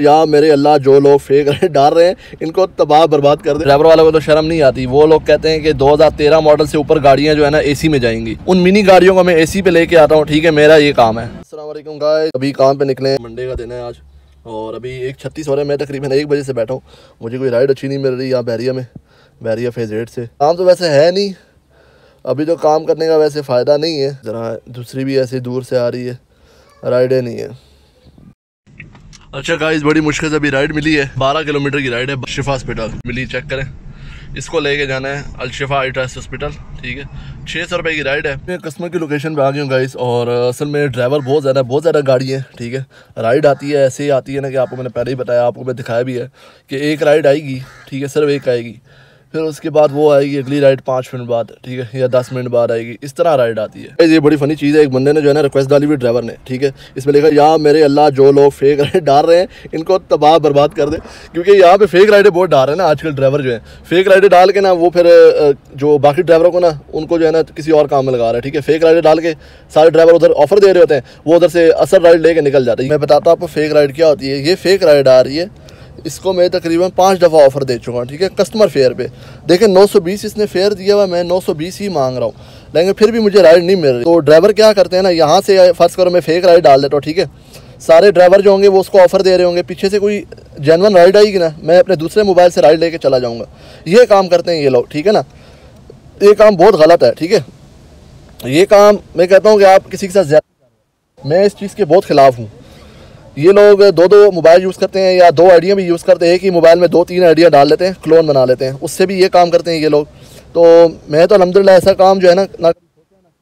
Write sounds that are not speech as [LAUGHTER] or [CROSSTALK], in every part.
या मेरे अल्लाह जो लोग फेक रेट डाल रहे हैं, इनको तबाह बर्बाद कर दे। ड्राइवर वालों को तो शर्म नहीं आती। वो लोग कहते हैं कि 2013 मॉडल से ऊपर गाड़ियाँ जो है ना एसी में जाएँगी। उन मिनी गाड़ियों को मैं एसी पे लेके आता हूँ, ठीक है? मेरा ये काम है। असलम गाय अभी काम पे निकले मंडे का दिन है आज। और अभी एक छत्तीस हो रहा है। मैं तकरीबन एक बजे से बैठा हूँ। मुझे कोई राइड अच्छी नहीं मिल रही यहाँ बैरिया में। बैरिया फ़ेज़ एट से। काम तो वैसे है नहीं। अभी तो काम करने का वैसे फ़ायदा नहीं है। ज़रा दूसरी भी ऐसी दूर से आ रही है। राइडें नहीं है। अच्छा गाइस बड़ी मुश्किल से अभी राइड मिली है। बारह किलोमीटर की राइड है, शिफा हॉस्पिटल मिली चेक करें। इसको लेके जाना है, अलशिफा आई ट्रस्ट हॉस्पिटल ठीक है? छः सौ रुपये की राइड है। मैं कस्टमर की लोकेशन पे आ गई हूँ गाइस और असल में ड्राइवर बहुत ज़्यादा बहुत ज़्यादा गाड़ी है, ठीक है? राइड आती है, ऐसे ही आती है ना कि आपको मैंने पहले ही बताया, आपको मैं दिखाया भी है कि एक राइड आएगी, ठीक है? सिर्फ़ एक आएगी। फिर उसके बाद वो आएगी अगली राइड पाँच मिनट बाद, ठीक है, या दस मिनट बाद आएगी। इस तरह राइड आती है। ये बड़ी फनी चीज़ है, एक बंदे ने जो है ना रिक्वेस्ट डाली हुई ड्राइवर ने, ठीक है? इसमें लिखा, या मेरे अल्लाह जो लोग फेक राइड डाल रहे हैं, इनको तबाह बर्बाद कर दे। क्योंकि यहाँ पे फेक राइडें बहुत डाल रहे हैं ना आजकल ड्राइवर जो है। फेक राइडें डाल के ना वो फिर जो बाकी ड्राइवरों को ना, उनको जो है ना किसी और काम में लगा रहा है, ठीक है? फेक राइडें डाल के सारे ड्राइवर उधर ऑफ़र दे रहे होते हैं, वो उधर से असर राइड लेके निकल जाते हैं। मैं बताता हूँ आपको फेक राइड क्या होती है। ये फेक राइड आ रही है इसको मैं तकरीबन पाँच दफ़ा ऑफ़र दे चुका हूँ, ठीक है? कस्टमर फेयर पे। देखें 920 इसने फेयर दिया हुआ मैं 920 ही मांग रहा हूँ। लेकिन फिर भी मुझे राइड नहीं मिल रही। तो ड्राइवर क्या करते हैं ना, यहाँ से फ़र्ज़ करो, मैं फेक राइड डाल देता हूँ, ठीक है? सारे ड्राइवर जो होंगे, वो उसको ऑफ़र दे रहे होंगे। पीछे से कोई जेनवन राइड आएगी ना, मैं अपने दूसरे मोबाइल से राइड लेके चला जाऊँगा। ये काम करते हैं ये लोग, ठीक है ना? ये काम बहुत गलत है, ठीक है? ये काम मैं कहता हूँ कि आप किसी के साथ ज़्यादा मैं इस चीज़ के बहुत ख़िलाफ़ हूँ। ये लोग दो दो मोबाइल यूज़ करते हैं या दो आइडिया भी यूज़ करते हैं, एक ही मोबाइल में दो तीन आइडिया डाल लेते हैं, क्लोन बना लेते हैं। उससे भी ये काम करते हैं ये लोग। तो मैं तो अलहमदिल्ला ऐसा काम जो है ना ना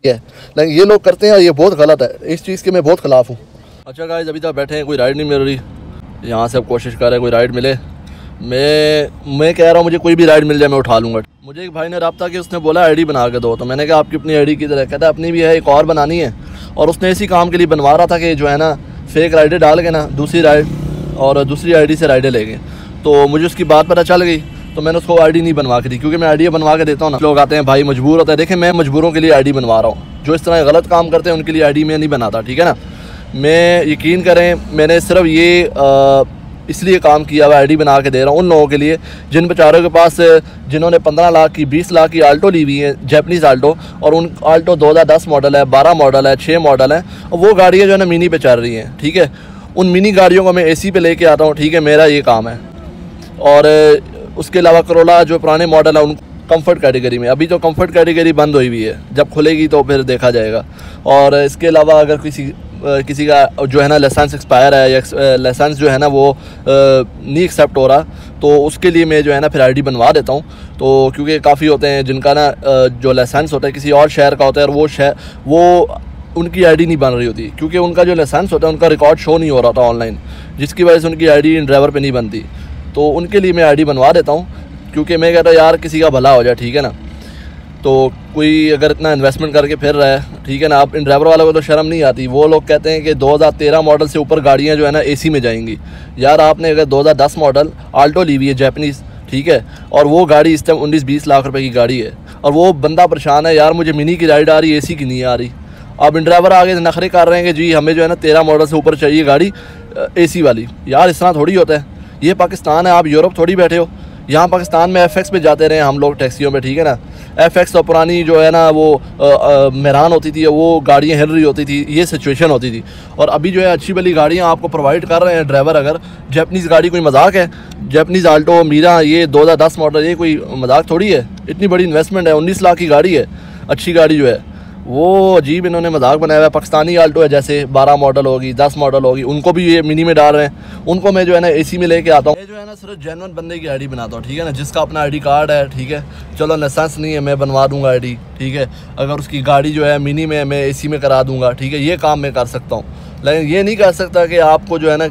है। लेकिन ये लोग करते हैं और ये बहुत गलत है। इस चीज़ के मैं बहुत ख़िलाफ़ हूँ। अच्छा गाइज़ अभी तक बैठे हैं, कोई राइड नहीं मिल रही। यहाँ से अब कोशिश कर रहे हैं कोई राइड मिले। मैं मैं कह रहा हूँ, मुझे कोई भी राइड मिल जाए, मैं उठा लूँगा। मुझे एक भाई ने रबता कि उसने बोला आईडी बना के दो। तो मैंने कहा, आपकी अपनी आईडी की तरह कहता है, अपनी भी है, एक और बनानी है। और उसने इसी काम के लिए बनवा रहा था कि जो है ना फेक राइडें डाल के ना, दूसरी राइड और दूसरी आईडी से राइडें ले गए। तो मुझे उसकी बात पता चल गई तो मैंने उसको आईडी नहीं बनवा के दी, क्योंकि मैं आईडी बनवा के देता हूँ ना। लोग आते हैं, भाई मजबूर होता है। देखें मैं मजबूरों के लिए आईडी बनवा रहा हूँ। जो इस तरह गलत काम करते हैं, उनके लिए आईडी मैं नहीं बनाता, ठीक है ना? मैं यकीन करें, मैंने सिर्फ़ ये इसलिए काम किया हुआ आईडी बना के दे रहा हूँ उन लोगों के लिए, जिन बेचारों के पास, जिन्होंने पंद्रह लाख की, बीस लाख की आल्टो ली हुई है जैपनीज़ आल्टो और उन आल्टो दो हज़ार दस मॉडल है, बारह मॉडल है छः मॉडल है, और वो गाड़ियाँ जो है ना मिनी पे चल रही हैं, ठीक है? उन मिनी गाड़ियों को मैं एसी पे लेके आता हूँ, ठीक है? मेरा ये काम है। और, उसके अलावा करोला जो पुराने मॉडल है, उन कंफर्ट कैटेगरी में, अभी तो कंफर्ट कैटेगरी बंद हुई हुई है, जब खुलेगी तो फिर देखा जाएगा। और इसके अलावा अगर किसी किसी का जो है ना लाइसेंस एक्सपायर है या लाइसेंस जो है ना वो नहीं एक्सेप्ट हो रहा तो उसके लिए मैं जो है ना फिर आईडी बनवा देता हूँ। तो क्योंकि काफ़ी होते हैं जिनका ना जो लाइसेंस होता है, किसी और शहर का होता है और वो शहर वो उनकी आईडी नहीं बन रही होती। क्योंकि उनका जो लाइसेंस होता है, उनका रिकॉर्ड शो नहीं हो रहा था ऑनलाइन जिसकी वजह से उनकी आईडी ड्राइवर पे नहीं बनती। तो उनके लिए मैं आईडी बनवा देता हूँ, क्योंकि मैं कहता यार, किसी का भला हो जाए, ठीक है ना? तो कोई अगर इतना इन्वेस्टमेंट करके फिर रहा है, ठीक है ना, आप इन ड्राइवर वालों को तो शर्म नहीं आती। वो लोग कहते हैं कि 2013 मॉडल से ऊपर गाड़ियाँ जो है ना एसी में जाएँगी। यार आपने अगर 2010 मॉडल आल्टो ली हुई है जैपनीज़ ठीक है, और वो गाड़ी इस टाइम उन्नीस बीस लाख रुपए की गाड़ी है, और वो बंदा परेशान है, यार मुझे मिनी की राइड आ रही है ए की नहीं आ रही। अब इन ड्राइवर आगे नखरे कर रहे हैं कि, जी, हमें जो है ना तेरह मॉडल से ऊपर चाहिए गाड़ी एसी वाली। यार इस तरह थोड़ी होता है। ये पाकिस्तान है, आप यूरोप थोड़ी बैठे हो। यहाँ पाकिस्तान में एफएक्स पे जाते रहे हम लोग टैक्सियों में, ठीक है ना? एफ़ एक्स तो पुरानी जो है ना, वो मेहरान होती थी, वो गाड़ियाँ हिल रही होती थी, ये सिचुएशन होती थी। और अभी जो है, अच्छी बली गाड़ियाँ आपको प्रोवाइड कर रहे हैं ड्राइवर अगर। जैपनीज़ गाड़ी कोई मज़ाक है? जैपनीज़ आल्टो मीरा ये दो हज़ार दस मॉडल ये कोई मज़ाक थोड़ी है? इतनी बड़ी इन्वेस्टमेंट है, उन्नीस लाख की गाड़ी है। अच्छी गाड़ी जो है। वो अजीब इन्होंने मज़ाक बनाया हुआ है। पाकिस्तानी आल्टो है, जैसे बारह मॉडल होगी, दस मॉडल होगी, उनको भी ये मिनी में डाल रहे हैं। उनको मैं जो है ना एसी में लेके आता हूँ। जो है ना सिर्फ़ जेनवन बंदे की आईडी बनाता हूँ, ठीक है ना? जिसका अपना आईडी कार्ड है, ठीक है? चलो लाइसेंस नहीं है, मैं बनवा दूँगा आईडी ठीक है? अगर उसकी गाड़ी जो है मिनी में मैं एसी में करा दूँगा, ठीक है? ये काम मैं कर सकता हूँ। लेकिन ये नहीं कर सकता कि आपको जो है ना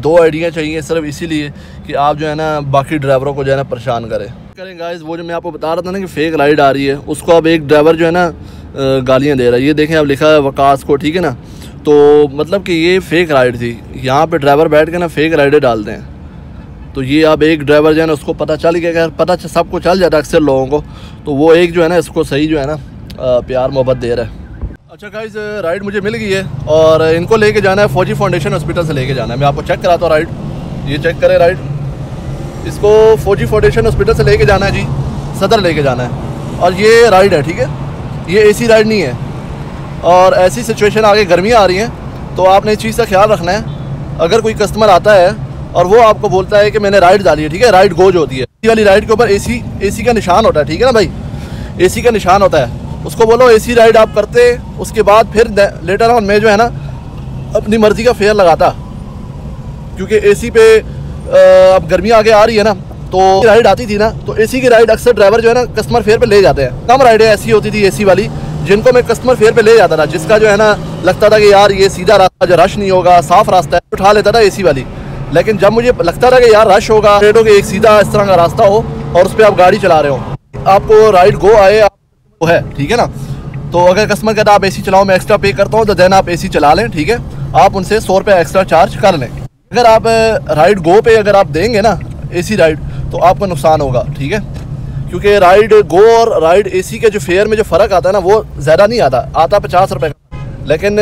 दो आइडियाँ चाहिए सिर्फ़ इसीलिए कि आप जो है ना बाकी ड्राइवरों को जो है ना परेशान करें। करें गाइस वो जो मैं आपको बता रहा था ना कि फेक राइड आ रही है, उसको अब एक ड्राइवर जो है ना गालियाँ दे रहा है। ये देखें, अब लिखा है वकास को, ठीक है ना? तो मतलब कि ये फेक राइड थी। यहाँ पे ड्राइवर बैठ के ना फेक राइडें डालते हैं। तो ये अब एक ड्राइवर जो है ना, उसको पता चल गया पता सबको चल जाता है अक्सर लोगों को। तो वो एक जो है ना, इसको सही जो है ना प्यार, मोहब्बत दे रहा है। अच्छा गाइज़ राइड मुझे मिल गई है और इनको लेके जाना है फौजी फाउंडेशन हॉस्पिटल से लेके जाना है। मैं आपको चेक कराता हूँ राइड ये चेक करें राइड इसको फौजी फाउंडेशन हॉस्पिटल से लेके जाना है जी, सदर लेके जाना है। और ये राइड है, ठीक है? ये एसी राइड नहीं है। और ऐसी सिचुएशन आगे गर्मियाँ आ रही हैं तो आपने इस चीज़ का ख्याल रखना है। अगर कोई कस्टमर आता है और वो आपको बोलता है कि मैंने राइड डाली है, ठीक है? राइड गोज होती है। इसी वाली राइड के ऊपर एसी एसी का निशान होता है, ठीक है ना भाई? एसी का निशान होता है। उसको बोलो एसी राइड आप करते, उसके बाद फिर लेटर ऑन मैं जो है ना, अपनी मर्ज़ी का फेयर लगाता। क्योंकि एसी पे अब गर्मी आगे आ रही है ना तो राइड आती थी ना तो एसी की राइड अक्सर ड्राइवर जो है ना कस्टमर फेयर पे ले जाते हैं। कम राइडें ऐसी होती थी एसी वाली, जिनको मैं कस्टमर फेयर पे ले जाता था, जिसका जो है ना, लगता था कि यार ये सीधा रास्ता जो रश नहीं होगा, साफ़ रास्ता है, उठा लेता था एसी वाली। लेकिन जब मुझे लगता था कि यार रश होगा रेडो के एक सीधा इस तरह का रास्ता हो, और उस पर आप गाड़ी चला रहे हो, आपको राइड गो आए वो है, ठीक है ना? तो अगर कस्टमर कहता आप एसी चलाओ, मैं एक्स्ट्रा पे करता हूँ तो देन आप एसी चला लें, ठीक है? आप उनसे सौ रुपये एक्स्ट्रा चार्ज कर लें। अगर आप राइड गो पे अगर आप देंगे ना एसी राइड तो आपका नुकसान होगा, ठीक है? क्योंकि राइड गो और राइड एसी के जो फेयर में जो फ़र्क आता है ना, वो ज़्यादा नहीं आता। आता पचास रुपये का। लेकिन,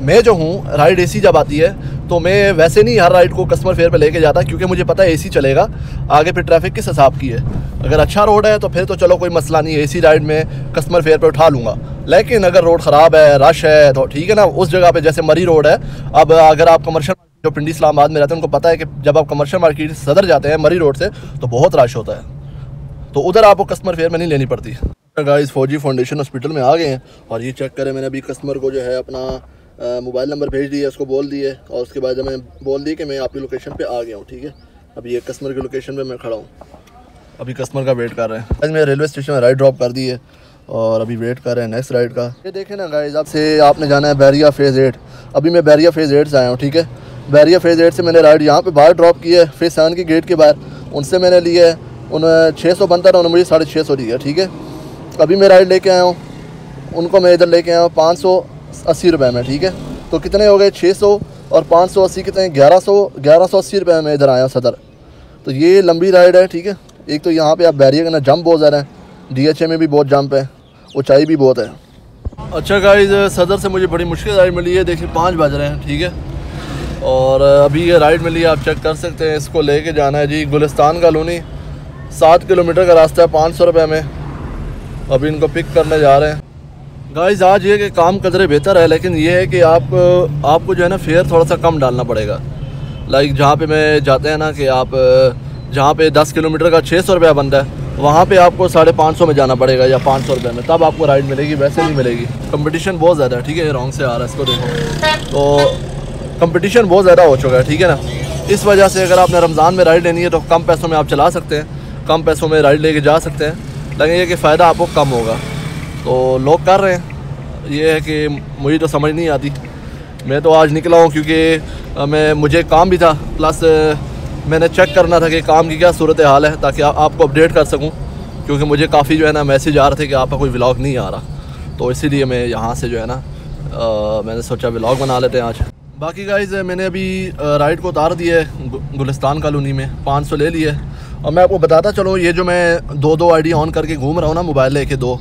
मैं जो हूँ राइड एसी जब आती है तो मैं वैसे नहीं हर राइड को कस्टमर फेयर पे लेके जाता, क्योंकि मुझे पता है एसी चलेगा। आगे फिर ट्रैफ़िक किस हिसाब की है। अगर अच्छा रोड है तो फिर तो चलो कोई मसला नहीं है। एसी राइड में कस्टमर फेयर पे उठा लूँगा। लेकिन अगर रोड ख़राब है रश है तो ठीक है ना, उस जगह पे जैसे मरी रोड है, अब अगर आप कमर्शियल जो पिंडी इस्लामाबाद में रहते हैं, उनको पता है कि जब आप कमर्शियल मार्केट सदर जाते हैं, मरी रोड से तो बहुत रश होता है। तो उधर आपको कस्टमर फेयर में नहीं लेनी पड़ती। गाइस फौजी फाउंडेशन हॉस्पिटल में आ गए हैं, और ये चेक करें, मैंने अभी कस्टमर को जो है अपना मोबाइल नंबर भेज दिया उसको बोल दिए और उसके बाद मैं बोल दी कि मैं आपकी लोकेशन पे आ गया हूँ, ठीक है? अभी ये कस्टमर की लोकेशन पे मैं खड़ा हूँ। अभी कस्टमर का वेट कर रहे हैं। आज मैं रेलवे स्टेशन में राइड ड्रॉप कर दी है, और अभी वेट कर रहे हैं नेक्स्ट राइड का। ये देखें ना गाइज़ आपसे आपने जाना है बैरिया फ़ेज़ एट अभी मैं बैरिया फ़ेज़ एट से आया हूँ, ठीक है? बैरिया फ़ेज़ एट से मैंने राइड यहाँ पे बाहर ड्रॉप की है फ़ेज़ सेवन की गेट के बाहर, उनसे मैंने लिया है उन छः सौ बनता था, उन्होंने मुझे साढ़े छः सौ दिया ठीक है? अभी मैं राइड लेके आया हूँ, उनको मैं इधर लेके आया हूँ, पाँच सौ अस्सी रुपये में, ठीक है? तो कितने हो गए? छः सौ और पाँच सौ अस्सी कितने? ग्यारह सौ ग्यारह सौ अस्सी रुपये में इधर आया सदर। तो ये लंबी राइड है, ठीक है? एक तो यहाँ पे आप बैरियर करना जंप बहुत ज़्यादा है डी में भी बहुत जंप है, ऊँचाई भी बहुत है। अच्छा गाइज़ सदर से मुझे बड़ी मुश्किल राइड मिली है, देखिए पाँच बज रहे हैं, ठीक है? और अभी ये राइड मिली आप चेक कर सकते हैं, इसको लेके जाना है जी गुलिस्तान कॉलोनी। सात किलोमीटर का रास्ता है, पाँच सौ रुपये में। अभी इनको पिक करने जा रहे हैं। गाइज़ आज ये कि काम कदरे बेहतर है, लेकिन ये है कि आप, आपको जो है ना फेयर थोड़ा सा कम डालना पड़ेगा। लाइक जहाँ पे मैं जाते हैं ना कि आप, जहाँ पे दस किलोमीटर का छः सौ रुपया बनता है, वहाँ पे आपको साढ़े पाँच सौ में जाना पड़ेगा या पाँच सौ रुपये में। तब आपको राइड मिलेगी, वैसे नहीं मिलेगी। कंपटीशन बहुत ज़्यादा है, ठीक है रॉन्ग से आ रहा है, इसको देखो। तो कंपटीशन बहुत ज़्यादा हो चुका है ठीक है ना? इस वजह से अगर आपने रमज़ान में राइड लेनी है तो कम पैसों में आप चला सकते हैं। कम पैसों में राइड लेके जा सकते हैं। लेकिन ये कि फ़ायदा आपको कम होगा। तो लोग कर रहे हैं। ये है कि मुझे तो समझ नहीं आती। मैं तो आज निकला हूँ क्योंकि मैं मुझे काम भी था। प्लस मैंने चेक करना था कि काम की क्या सूरत हाल है ताकि आ, आपको अपडेट कर सकूँ। क्योंकि मुझे काफ़ी जो है ना मैसेज आ रहे थे कि आपका कोई व्लॉग नहीं आ रहा। तो इसीलिए मैं यहाँ से जो है ना आ, मैंने सोचा व्लॉग बना लेते हैं आज। बाकी गाइज़ मैंने अभी राइड को उतार दिया है गुलिस्तान कॉलोनी में, पाँच सौ ले लिए और मैं आपको बताता चलो, ये जो मैं दो दो आईडी ऑन करके घूम रहा हूँ ना मोबाइल लेके दो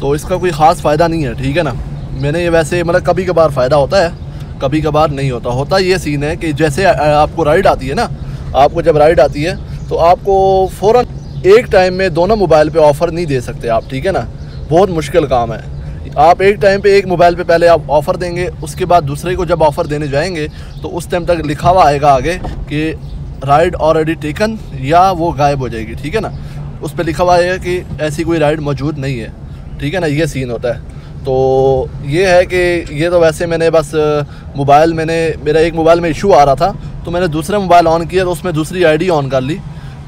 तो इसका कोई ख़ास फ़ायदा नहीं है, ठीक है ना? मैंने ये वैसे मतलब कभी कभार फ़ायदा होता है कभी कभार नहीं होता। होता ये सीन है कि जैसे आपको राइड आती है ना, आपको जब राइड आती है तो आपको फ़ौर एक टाइम में दोनों मोबाइल पर ऑफ़र नहीं दे सकते आप, ठीक है ना? बहुत मुश्किल काम है। आप एक टाइम पे एक मोबाइल पे पहले आप ऑफ़र देंगे, उसके बाद दूसरे को जब ऑफ़र देने जाएँगे तो उस टाइम तक लिखा हुआ आएगा आगे कि राइड ऑलरेडी टेकन या वो गायब हो जाएगी, ठीक है ना? उस पर लिखा हुआ है कि ऐसी कोई राइड मौजूद नहीं है, ठीक है ना? ये सीन होता है। तो ये है कि ये तो वैसे मैंने बस मोबाइल मैंने, मेरा एक मोबाइल में इशू आ रहा था तो मैंने दूसरा मोबाइल ऑन किया तो उसमें दूसरी आईडी ऑन कर ली।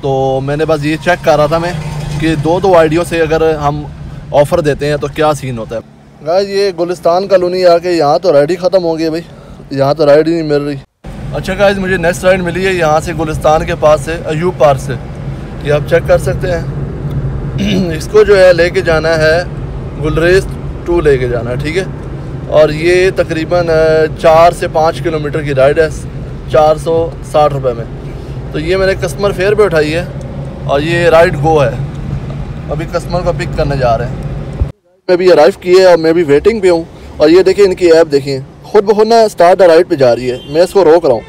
तो मैंने बस ये चेक कर रहा था मैं कि दो दो आईडियों से अगर हम ऑफ़र देते हैं तो क्या सीन होता है? गाइस ये गुलिस्तान कॉलोनी आके यहाँ तो राइड ही ख़त्म हो गई भाई। यहाँ तो राइड ही नहीं मिल रही। अच्छा गाइस मुझे नेक्स्ट राइड मिली है यहाँ से गुलिस्तान के पास से अयूब पार्क से। ये आप चेक कर सकते हैं। [CLEARS THROAT] इसको जो है लेके जाना है गुलरेज टू लेके जाना है ठीक है? और ये तकरीबन चार से पाँच किलोमीटर की राइड है चार सौ साठ रुपये में। तो ये मैंने कस्टमर फेयर पे उठाई है और ये राइड गो है। अभी कस्टमर को पिक करने जा रहे हैं। मैं भी अराइव किए और मैं भी वेटिंग पे हूँ। और ये देखिए, इनकी ऐप देखिए। खुद ब खुद ना स्टार्ट द राइड पे जा रही है। मैं इसको रोक रहा हूँ।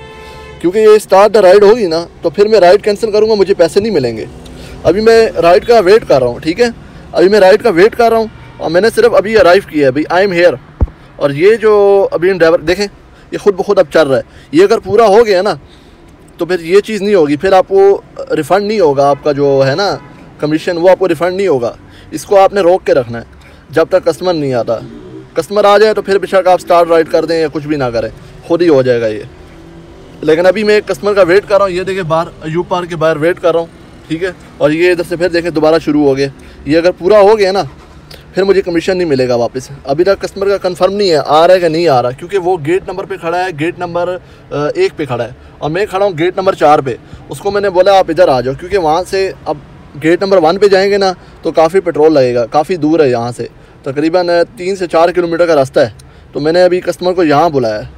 क्योंकि ये स्टार्ट द राइड होगी ना तो फिर मैं राइड कैंसिल करूँगा, मुझे पैसे नहीं मिलेंगे। अभी मैं राइड का वेट कर रहा हूँ, ठीक है? अभी मैं राइड का वेट कर रहा हूँ और मैंने सिर्फ़ अभी अराइव किया है। अभी आई एम हेयर और ये जो अभी ड्राइवर देखें, ये खुद ब खुद अब चल रहा है। ये अगर पूरा हो गया ना तो फिर ये चीज़ नहीं होगी। फिर आपको रिफ़ंड नहीं होगा, आपका जो है ना कमीशन वो आपको रिफ़ंड नहीं होगा। इसको आपने रोक के रखना है, जब तक कस्टमर नहीं आता। कस्टमर आ जाए तो फिर बेशक आप स्टार्ट राइड कर दें या कुछ भी ना करें। खुद ही हो जाएगा ये। लेकिन अभी मैं कस्टमर का वेट कर रहा हूँ। ये देखें बाहर, अयूब पार्क के बाहर वेट कर रहा हूँ, ठीक है? और ये इधर से फिर देखें, दोबारा शुरू हो गया। ये अगर पूरा हो गया ना, फिर मुझे कमीशन नहीं मिलेगा वापस। अभी तक कस्टमर का कंफर्म नहीं है, आ रहा है कि नहीं आ रहा, क्योंकि वो गेट नंबर पे खड़ा है गेट नंबर एक पे खड़ा है। और मैं खड़ा हूँ गेट नंबर चार पे। उसको मैंने बोला, आप इधर आ जाओ, क्योंकि वहाँ से अब गेट नंबर वन पे जाएँगे ना तो काफ़ी पेट्रोल लगेगा, काफ़ी दूर है यहाँ से। तकरीबन तीन से चार किलोमीटर का रास्ता है। तो मैंने अभी कस्टमर को यहाँ बुलाया है।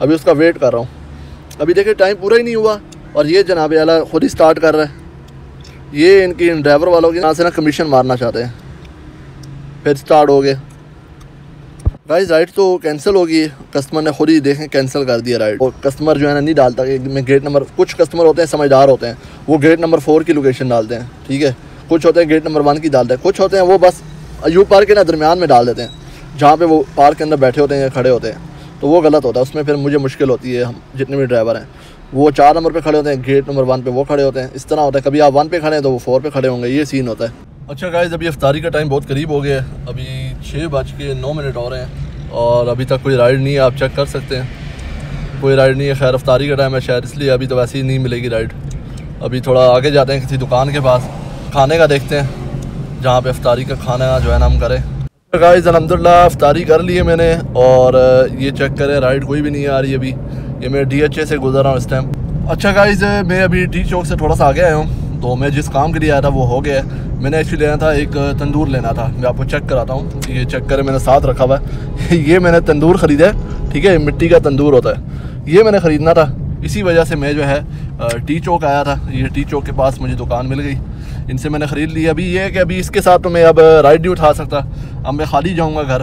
अभी उसका वेट कर रहा हूँ। अभी देखिए टाइम पूरा ही नहीं हुआ। और ये जनाब अला ख़ुद ही स्टार्ट कर रहा है। ये इनकी ड्राइवर वालों के यहाँ से ना कमीशन मारना चाहते हैं। फिर स्टार्ट हो गए। गाइस राइड तो कैंसिल होगी। कस्टमर ने खुद ही देखें कैंसिल कर दिया राइड और कस्टमर जो है ना, नहीं डालता मैं गेट नंबर कुछ कस्टमर होते हैं, समझदार होते हैं। वो गेट नंबर फोर की लोकेशन डालते हैं, ठीक है? कुछ होते हैं गेट नंबर वन की डालते हैं। कुछ होते हैं, वो बस अयूब पार्क के ना दरमियान में डाल देते हैं, जहाँ पर वो पार्क के अंदर बैठे होते हैं या खड़े होते हैं। तो वो गलत होता है। उसमें फिर मुझे मुश्किल होती है, हम जितने भी ड्राइवर हैं। वो चार नंबर पे खड़े होते हैं गेट नंबर वन पे वो खड़े होते हैं। इस तरह होता है। कभी आप वन पे खड़े हैं तो वो फोर पे खड़े होंगे। ये सीन होता है। अच्छा गाइज़ अभी अफ्तारी का टाइम बहुत करीब हो गया है। अभी छः बज के नौ मिनट हो रहे हैं और अभी तक कोई राइड नहीं है, आप चेक कर सकते हैं। कोई राइड नहीं है, खैर अफ्तारी का टाइम है शायद, इसलिए अभी तो वैसे ही नहीं मिलेगी राइड। अभी थोड़ा आगे जाते हैं किसी दुकान के पास, खाने का देखते हैं, जहाँ पे अफ्तारी का खाना जो है ना हम करें। गाइज़ अलहमदिल्ला अफ्तारी कर लिए मैंने और ये चेक करें, राइड कोई भी नहीं आ रही अभी। ये मैं डी एच ए से गुजर रहा हूँ इस टाइम अच्छा गाइज़ मैं अभी डी चौक से थोड़ा सा आगे आया हूँ। तो मैं जिस काम के लिए आया था, वो हो गया मैंने एक्चुअली लेना था एक तंदूर लेना था। मैं आपको चेक कराता हूँ ये चेक करें, मैंने साथ रखा हुआ है। [LAUGHS] ये मैंने तंदूर ख़रीदा है, ठीक है? मिट्टी का तंदूर होता है। ये मैंने ख़रीदना था। इसी वजह से मैं जो है टी चौक आया था। ये टी चौक के पास मुझे दुकान मिल गई। इनसे मैंने ख़रीद ली। अभी ये है कि अभी इसके साथ तो मैं अब राइड नहीं उठा सकता। अब मैं खाली जाऊँगा घर।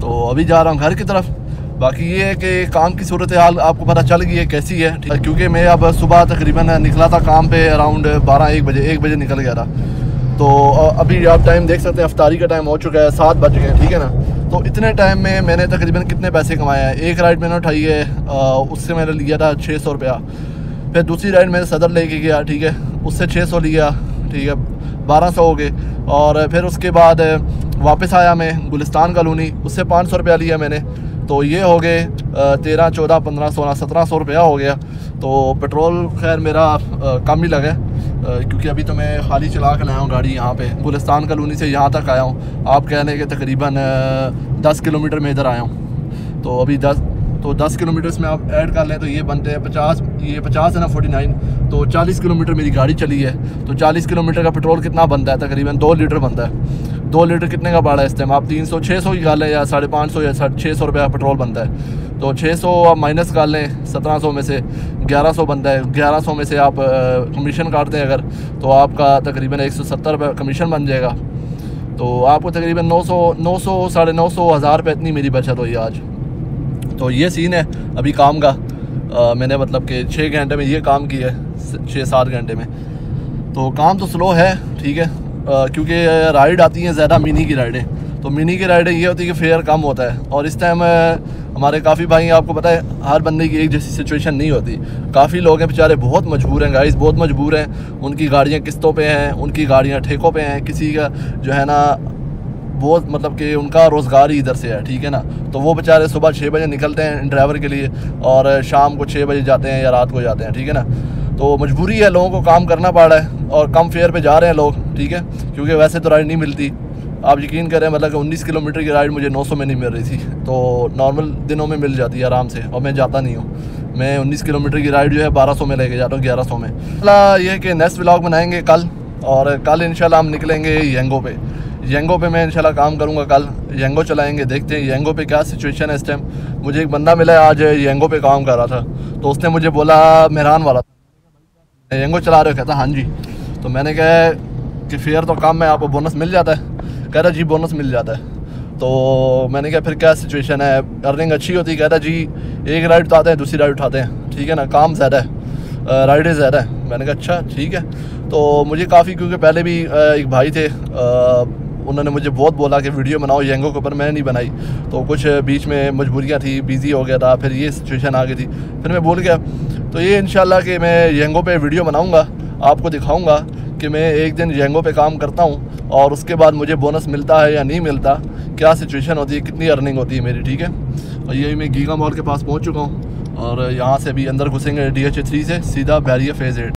तो अभी जा रहा हूँ घर की तरफ़। बाकी ये है कि काम की सूरत हाल आपको पता चल गई है, कैसी है क्योंकि मैं अब सुबह तकरीबन निकला था काम पे अराउंड बारह, एक बजे एक बजे निकल गया था। तो अभी आप टाइम देख सकते हैं, अफ्तारी का टाइम हो चुका है, सात बज गए ठीक है ना? तो इतने टाइम में मैंने तकरीबन कितने पैसे कमाए हैं? एक राइड मैंने उठाई है उससे मैंने लिया था छः सौ रुपया। फिर दूसरी राइड मैंने सदर लेके गया, ठीक है? उससे छः सौ लिया, ठीक है? बारह सौ हो गए। और फिर उसके बाद वापस आया मैं, गुलिस्तान कॉलोनी, उससे पाँच सौ रुपया लिया मैंने। तो ये हो गए तेरह, चौदह, पंद्रह, सोलह, सत्रह सौ रुपया हो गया। तो पेट्रोल खैर मेरा कम ही लगा। क्योंकि अभी तो मैं खाली चला कर लाया हूँ गाड़ी यहाँ पे। गुलिस्तान कॉलोनी से यहाँ तक आया हूँ। आप कह लें कि तकरीबन दस किलोमीटर में इधर आया हूँ। तो अभी दस तो 10 किलोमीटर में आप ऐड कर लें तो ये बनते हैं 50 ये 50 है ना 49 तो 40 किलोमीटर मेरी गाड़ी चली है। तो 40 किलोमीटर का पेट्रोल कितना बनता है? तकरीबन दो लीटर बनता है। दो लीटर कितने का भाड़ा है इस टाइम आप तीन सौ छः सौ की गाल लें या साढ़े पाँच सौ या साढ़े छः सौ रुपया पेट्रोल बनता है। तो छः सौ आप माइनस कर लें सत्रह सौ में से ग्यारह सौ बनता है। ग्यारह सौ में से आप कमीशन काटते हैं अगर तो आपका तकरीबन एक सौ सत्तर रुपये कमीशन बन जाएगा। तो आपको तकरीबन नौ सौ नौ सौ साढ़े नौ सौ हज़ार रुपये इतनी मेरी बचत हुई आज। तो ये सीन है अभी काम का। आ, मैंने मतलब कि छः घंटे में ये काम किया है छः सात घंटे में। तो काम तो स्लो है ठीक है। क्योंकि राइड आती हैं, ज़्यादा मिनी की राइडें तो मिनी की राइडें ये होती है कि फेयर कम होता है। और इस टाइम हमारे काफ़ी भाई आपको पता है, हर बंदे की एक जैसी सिचुएशन नहीं होती। काफ़ी लोग हैं, बेचारे बहुत मजबूर हैं गाइस बहुत मजबूर हैं। उनकी गाड़ियाँ किस्तों पे हैं, उनकी गाड़ियाँ ठेकों पे हैं, किसी का जो है ना, बहुत मतलब कि उनका रोज़गार ही इधर से है, ठीक है ना? तो वो बेचारे सुबह छः बजे निकलते हैं ड्राइवर के लिए और शाम को छः बजे जाते हैं या रात को जाते हैं, ठीक है ना? तो मजबूरी है, लोगों को काम करना पड़ रहा है और कम फेयर पे जा रहे हैं लोग, ठीक है? क्योंकि वैसे तो राइड नहीं मिलती। आप यकीन करें मतलब कि उन्नीस किलोमीटर की राइड मुझे 900 में नहीं मिल रही थी। तो नॉर्मल दिनों में मिल जाती है आराम से, और मैं जाता नहीं हूँ। मैं 19 किलोमीटर की राइड जो है 1200 में लेके जाता हूँ 1100 में। ये है कि नेक्स्ट ब्लॉग बनाएँगे कल, और कल इंशाल्लाह हम निकलेंगे येंगो पे। येंगो पे मैं इंशाल्लाह काम करूँगा कल। येंगो चलाएँगे, देखते हैं येंगो पे क्या सिचुएशन है इस टाइम मुझे एक बंदा मिला, आज येंगो पे काम कर रहा था। तो उसने मुझे बोला, मेहरान वाला येंगो चला रहे हो, कहता हाँ जी। तो मैंने कहा कि फेयर तो कम है, आपको बोनस मिल जाता है। कह रहा, जी बोनस मिल जाता है। तो मैंने कहा, फिर क्या सिचुएशन है? अर्निंग अच्छी होती कह रहा जी, एक राइड उठाते हैं, दूसरी राइड उठाते हैं। ठीक है ना, काम ज़्यादा है राइडें ज़्यादा है। मैंने कहा अच्छा ठीक है। तो मुझे काफ़ी, क्योंकि पहले भी एक भाई थे उन्होंने मुझे बहुत बोला कि वीडियो बनाओ येंगो के ऊपर मैंने नहीं बनाई। तो कुछ बीच में मजबूरियाँ थी बिज़ी हो गया था, फिर ये सिचुएशन आ गई थी। फिर मैं भूल गया तो ये इन कि मैं येंगो पर वीडियो बनाऊँगा, आपको दिखाऊँगा कि मैं एक दिन येंगो पे काम करता हूँ और उसके बाद मुझे बोनस मिलता है या नहीं मिलता, क्या सिचुएशन होती है, कितनी अर्निंग होती है मेरी, ठीक है? और यही मैं गीगा मॉल के पास पहुँच चुका हूँ और यहाँ से अभी अंदर घुसेंगे डी एच थ्री से, सीधा बैरियर फ़ेज़ एट